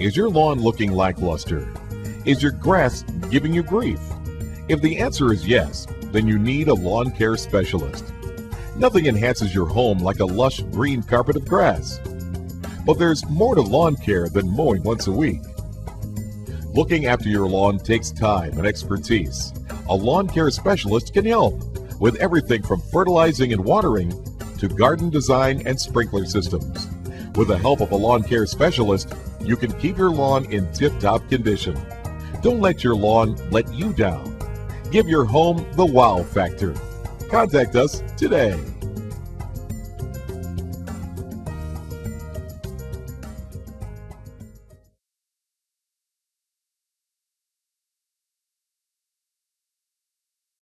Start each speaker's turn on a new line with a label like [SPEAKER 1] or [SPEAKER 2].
[SPEAKER 1] Is your lawn looking lackluster? Is your grass giving you grief? If the answer is yes, then you need a lawn care specialist. Nothing enhances your home like a lush green carpet of grass. But there's more to lawn care than mowing once a week. Looking after your lawn takes time and expertise. A lawn care specialist can help with everything from fertilizing and watering to garden design and sprinkler systems. With the help of a lawn care specialist, you can keep your lawn in tip top condition. Don't let your lawn let you down. Give your home the wow factor. Contact us today.